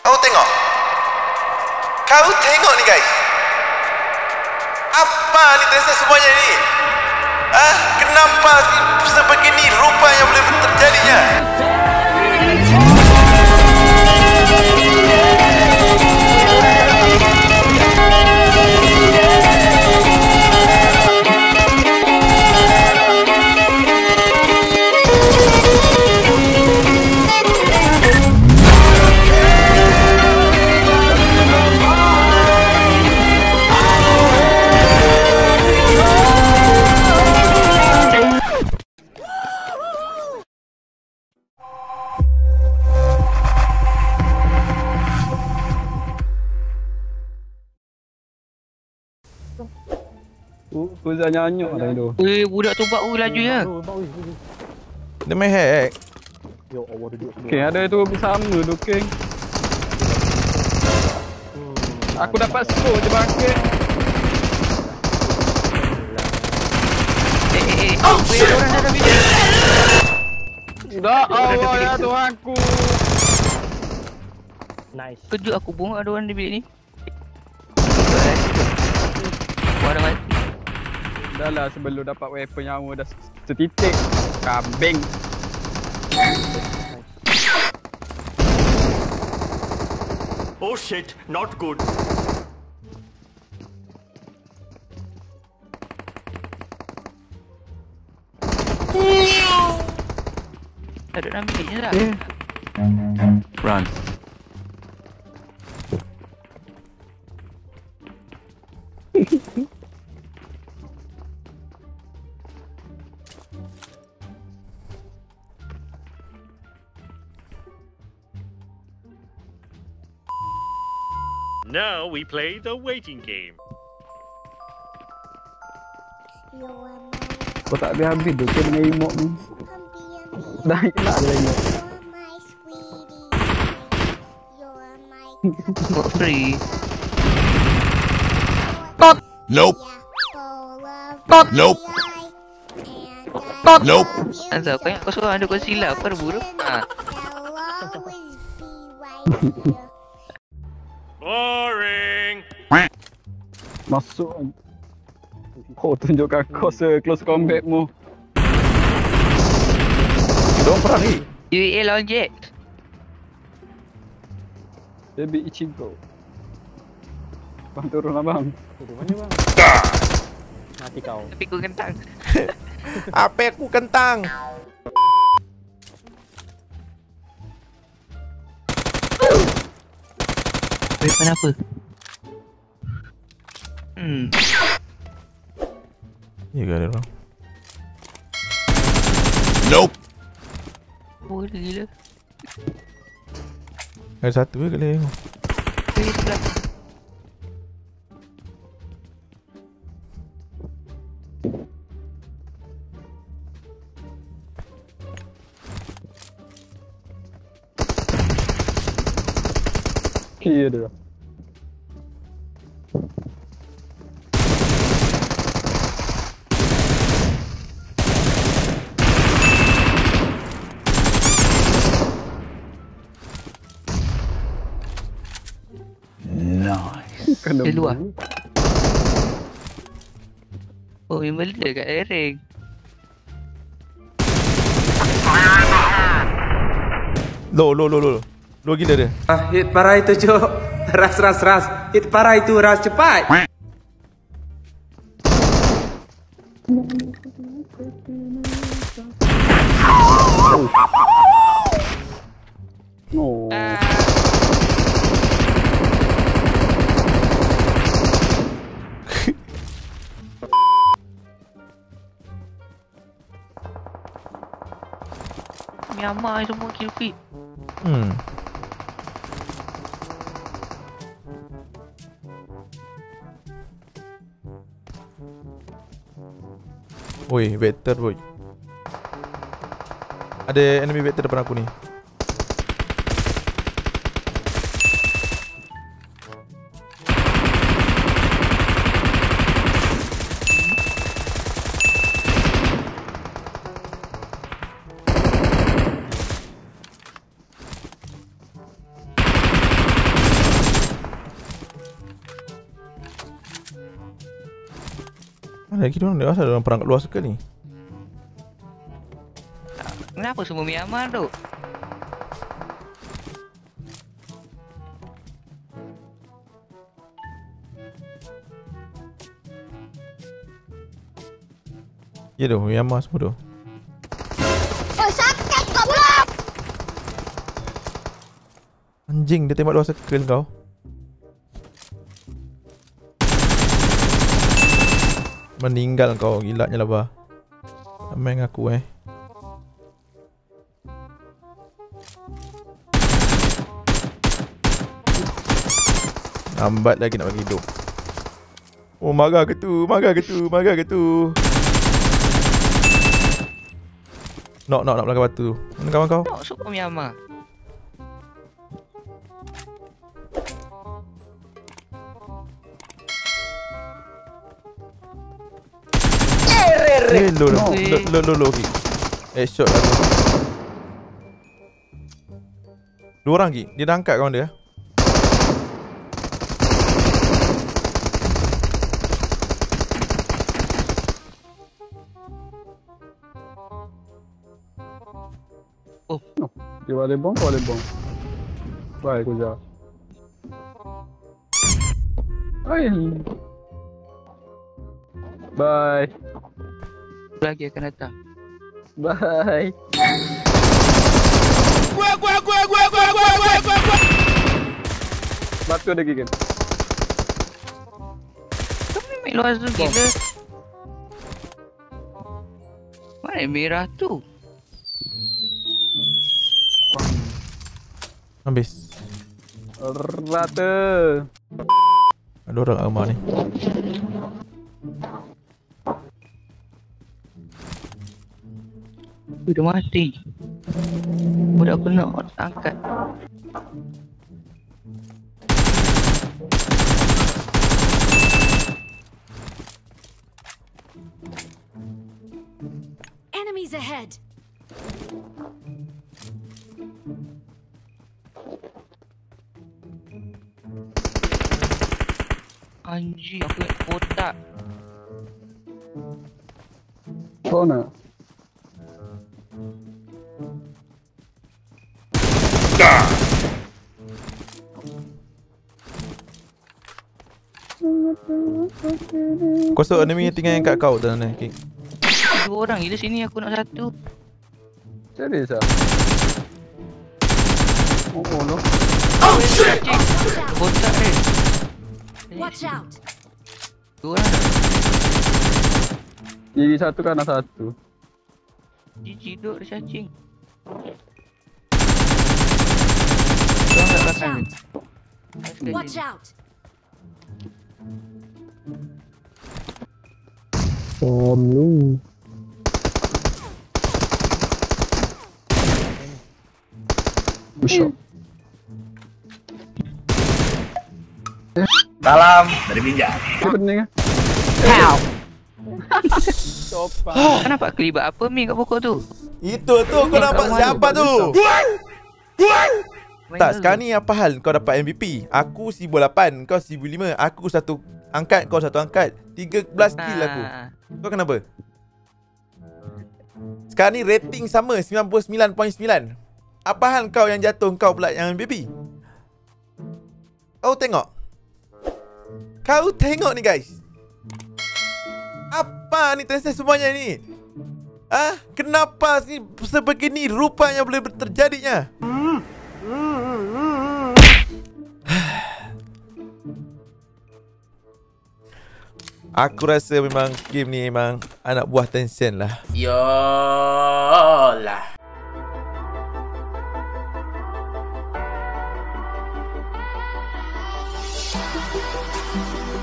Kau tengok. Kau tengok ni guys. Apa ni terasa semuanya ni? Ah, kenapa sebegini rupa yang boleh terjadinya? Oh, Kuzan nyanyuk dah tu. Eh, budak tu bak laju ya. Dia main hack. Okey, ada tu bersama tu, King. Aku dapat score je bangkit. Eh, eh, eh. Oh. Orang dah video. Dah Allah ya Tuhanku. Nice. Kejut aku pun ada orang di bilik ni. Dah lah sebelum dapat weapon nyawa dah setitik. Kambing. Oh shit, not good. Ada dalam bilik ni tak? Run. Now we play the waiting game. Kau tak habis habis tu kau dengan emote ni. Dah nak je emote. Got free. Nope. Nope. Nope. Azal, kau ingat kau seorang ada kau silap apa buruk? Ha. Boring. Masuk. Kau tunjukkan kau se close combat mu. Don't perang ni. UAA lawan Jet. Baby Ichigo. Bang turun lah bang. Turun mana bang? Mati kau. Tapi kau kentang. Apa aku kentang? Weapon apa? Hmm. Ya ke ada orang? Nope. Oh, dia gila. Ada satu ke kali tengok. Eh, sebelah. Kira dia. Nice. Kena Dia luar. Oh, memang dia kat lereng. Low, low, low, low. Low gila dia. Ah, hit parah itu cok. Ras ras ras. Hit parah itu ras cepat. No. Myanmar semua kill feed. Hmm. Oi, vector boy. Ada enemy vector depan aku ni. Lagi dia orang dia asal dalam perang kat luar circle ni. Kenapa semua Myanmar tu? Ya tu, Myanmar semua tu. Anjing dia tembak luar circle kau. Meninggal kau gilanya lah bah. Main aku eh. Lambat lagi nak bagi hidup. Oh marah ke tu? Marah ke tu? Marah ke tu? Nak nak nak belakang batu tu. Mana kawan kau? Tak suka Myanmar. Eh, low low Eh. low low low low kick. Eh, shot lah tu. Dua orang ki. Dia dah angkat kawan dia. Dia boleh bom, boleh bom. Baik, jauh. Hai. Bye. Lagi akan datang. Bye. Batu lagi kan? Kau ni main luar tu gila. Mana yang merah tu? Habis. Rata. Ada orang rumah ni. Ui, dah mati. Budak aku nak angkat. Enemies ahead! Anjing, aku nak kotak. Kau nak? Kau rasa enemy yang tinggal yang kat kau tu ni. Kick. Dua orang gila sini aku nak satu. Serius ah? Oh, oh no. Anjing. Kotak eh. Watch out! Dua orang. Kiri satu kanan satu. Gigi duduk dia cacing. Dua orang kat Watch belakang out! ni. Sekali. Watch out! Bom lu. Salam dari Binjai. Pening ah. Kau nampak kelibat apa Mi kat pokok tu? Itu tu kau nampak siapa tu? Main Tak, dulu. sekarang ni apa hal kau dapat MVP? Aku 1008, kau 1005. Aku satu angkat, kau satu angkat. 13 kill aku. Ah, Kau kenapa? Sekarang ni rating sama 99.9. Apa hal kau yang jatuh kau pula yang MVP? Kau tengok. Kau tengok ni guys. Apa ni terasa semuanya ni? Ah, kenapa ni sebegini rupanya boleh terjadinya? Aku rasa memang game ni memang anak buah Tencent lah. Yolah. Thank.